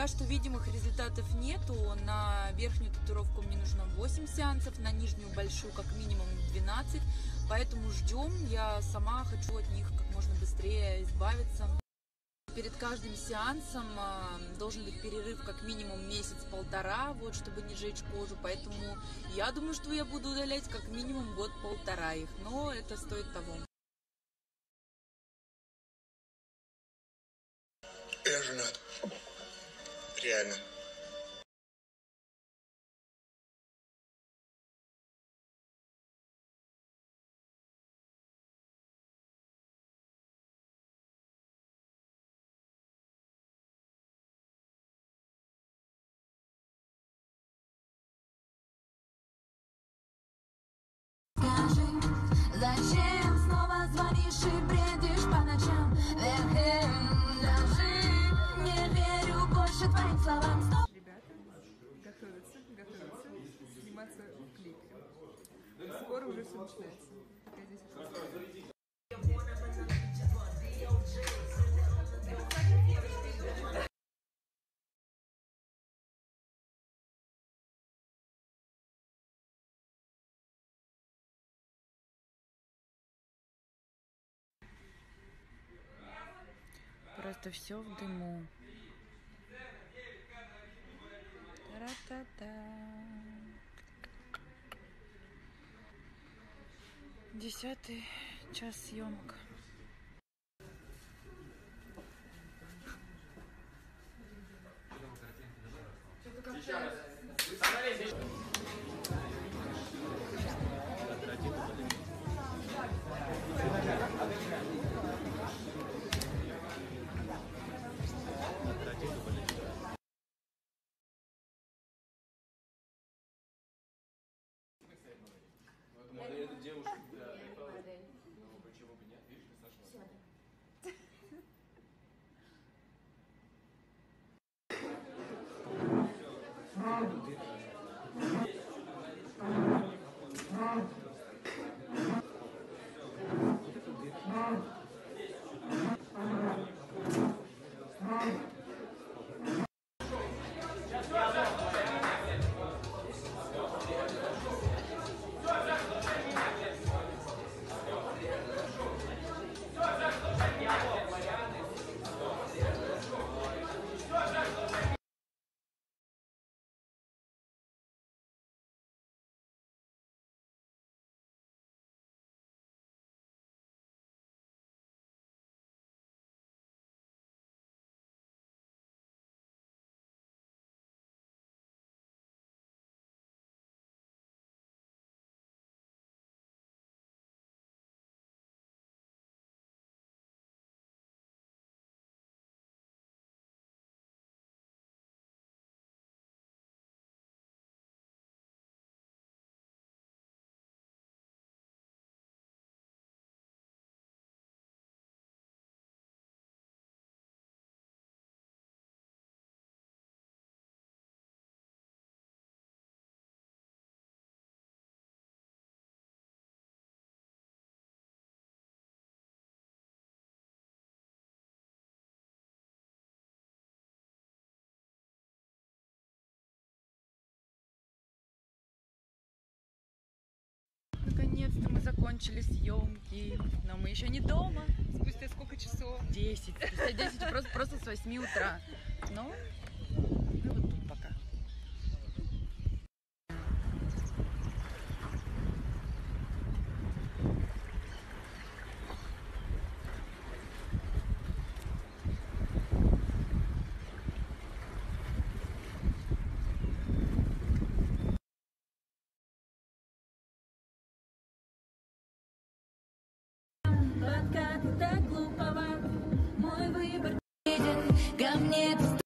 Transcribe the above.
Пока что видимых результатов нету. На верхнюю татуировку мне нужно 8 сеансов, на нижнюю большую как минимум 12. Поэтому ждем. Я сама хочу от них как можно быстрее избавиться. Перед каждым сеансом э, должен быть перерыв как минимум месяц-полтора, вот, чтобы не жечь кожу. Поэтому я думаю, что я буду удалять как минимум год-полтора их. Но это стоит того. Я женат. Реально. Зачем снова звонишь и бредишь Ребята готовятся, готовятся сниматься в клипе. Скоро уже все начинается. Пока здесь. Просто все в дыму. Десятый час съемок. Модель Закончили съемки. Но мы еще не дома. Спустя сколько часов? 10. Спустя 10 просто, просто с 8 утра. Но мы вот тут пока. Подкат так глуповат, мой выбор виден, ко мне. ты